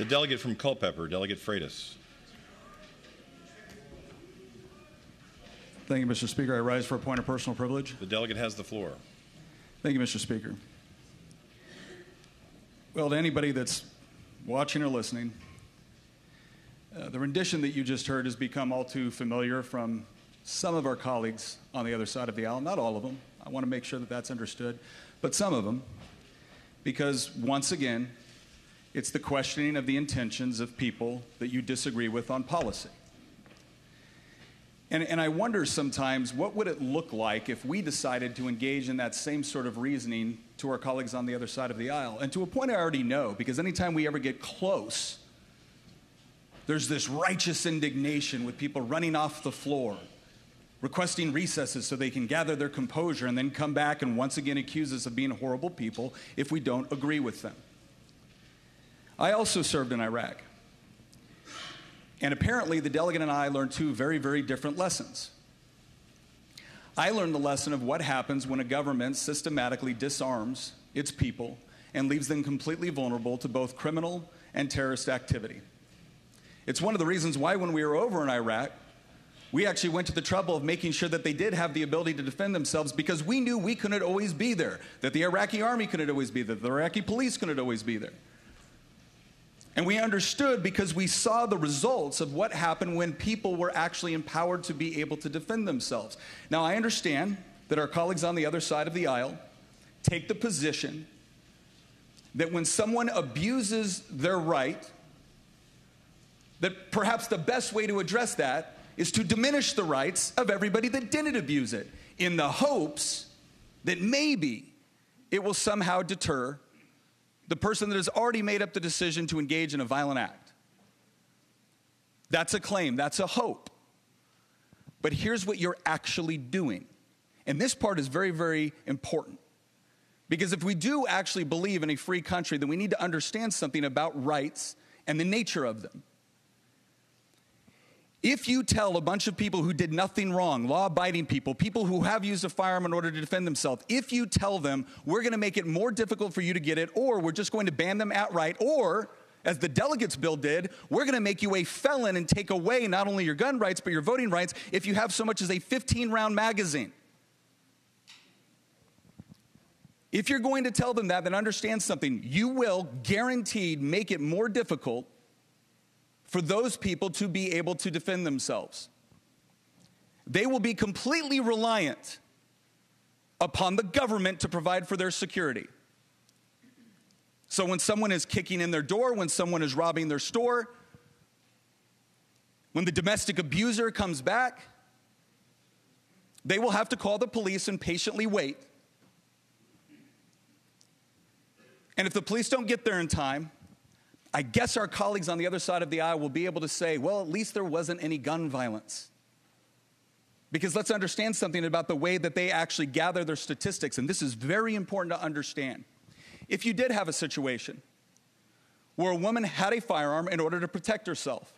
The delegate from Culpeper, Delegate Freitas. Thank you, Mr. Speaker. I rise for a point of personal privilege. The delegate has the floor. Thank you, Mr. Speaker. Well, to anybody that's watching or listening, uh, the rendition that you just heard has become all too familiar from some of our colleagues on the other side of the aisle. Not all of them. I want to make sure that that's understood, but some of them, because once again, it's the questioning of the intentions of people that you disagree with on policy. And, and I wonder sometimes what would it look like if we decided to engage in that same sort of reasoning to our colleagues on the other side of the aisle? And to a point I already know, because anytime we ever get close, there's this righteous indignation with people running off the floor, requesting recesses so they can gather their composure and then come back and once again accuse us of being horrible people if we don't agree with them. I also served in Iraq. And apparently, the delegate and I learned two very, very different lessons. I learned the lesson of what happens when a government systematically disarms its people and leaves them completely vulnerable to both criminal and terrorist activity. It's one of the reasons why, when we were over in Iraq, we actually went to the trouble of making sure that they did have the ability to defend themselves because we knew we couldn't always be there, that the Iraqi army couldn't always be there, the Iraqi police couldn't always be there. And we understood because we saw the results of what happened when people were actually empowered to be able to defend themselves. Now, I understand that our colleagues on the other side of the aisle take the position that when someone abuses their right, that perhaps the best way to address that is to diminish the rights of everybody that didn't abuse it in the hopes that maybe it will somehow deter the person that has already made up the decision to engage in a violent act. That's a claim, that's a hope. But here's what you're actually doing. And this part is very, very important. Because if we do actually believe in a free country, then we need to understand something about rights and the nature of them. If you tell a bunch of people who did nothing wrong, law abiding people, people who have used a firearm in order to defend themselves, if you tell them we're going to make it more difficult for you to get it, or we're just going to ban them outright, or as the delegates bill did, we're going to make you a felon and take away not only your gun rights, but your voting rights if you have so much as a 15 round magazine. If you're going to tell them that, then understand something. You will guaranteed make it more difficult for those people to be able to defend themselves. They will be completely reliant upon the government to provide for their security. So when someone is kicking in their door, when someone is robbing their store, when the domestic abuser comes back, they will have to call the police and patiently wait. And if the police don't get there in time, I guess our colleagues on the other side of the aisle will be able to say, well, at least there wasn't any gun violence. Because let's understand something about the way that they actually gather their statistics, and this is very important to understand. If you did have a situation where a woman had a firearm in order to protect herself,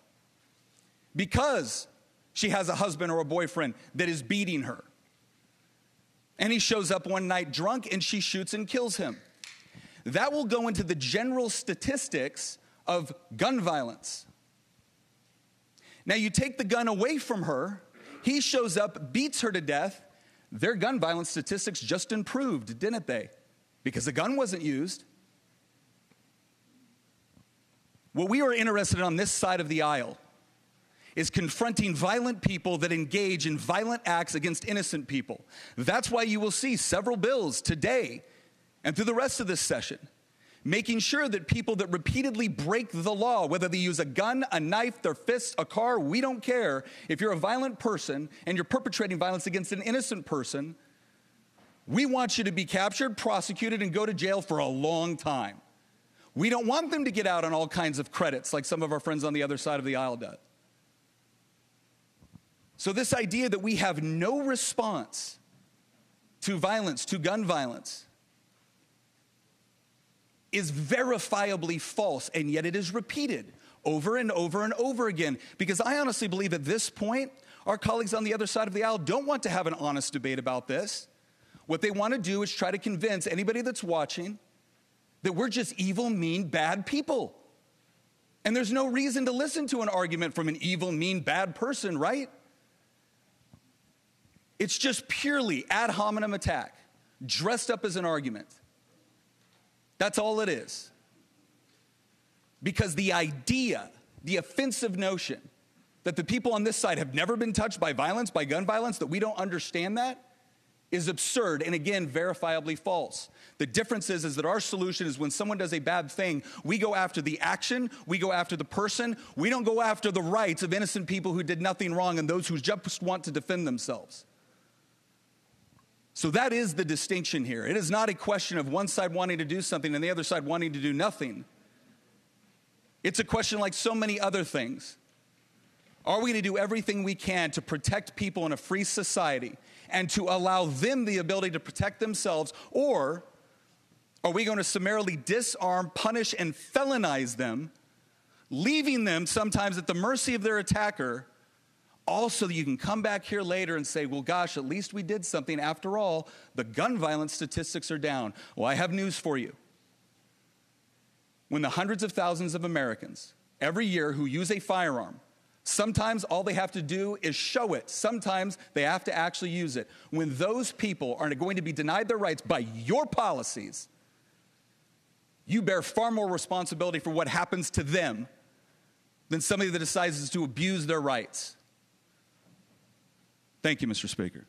because she has a husband or a boyfriend that is beating her, and he shows up one night drunk and she shoots and kills him. That will go into the general statistics of gun violence. Now, you take the gun away from her, he shows up, beats her to death. Their gun violence statistics just improved, didn't they? Because the gun wasn't used. What we are interested in on this side of the aisle is confronting violent people that engage in violent acts against innocent people. That's why you will see several bills today and through the rest of this session making sure that people that repeatedly break the law, whether they use a gun, a knife, their fists, a car, we don't care. If you're a violent person and you're perpetrating violence against an innocent person, we want you to be captured, prosecuted, and go to jail for a long time. We don't want them to get out on all kinds of credits like some of our friends on the other side of the aisle do. So, this idea that we have no response to violence, to gun violence, is verifiably false, and yet it is repeated over and over and over again. Because I honestly believe at this point, our colleagues on the other side of the aisle don't want to have an honest debate about this. What they want to do is try to convince anybody that's watching that we're just evil, mean, bad people. And there's no reason to listen to an argument from an evil, mean, bad person, right? It's just purely ad hominem attack, dressed up as an argument. That's all it is. Because the idea, the offensive notion that the people on this side have never been touched by violence, by gun violence, that we don't understand that, is absurd and again verifiably false. The difference is, is that our solution is when someone does a bad thing, we go after the action, we go after the person, we don't go after the rights of innocent people who did nothing wrong and those who just want to defend themselves. So that is the distinction here. It is not a question of one side wanting to do something and the other side wanting to do nothing. It's a question like so many other things. Are we going to do everything we can to protect people in a free society and to allow them the ability to protect themselves? Or are we going to summarily disarm, punish, and felonize them, leaving them sometimes at the mercy of their attacker? Also, you can come back here later and say, well, gosh, at least we did something. After all, the gun violence statistics are down. Well, I have news for you. When the hundreds of thousands of Americans every year who use a firearm Sometimes all they have to do is show it. Sometimes they have to actually use it. When those people are going to be denied their rights by your policies, you bear far more responsibility for what happens to them than somebody that decides to abuse their rights. Thank you, Mr. Speaker.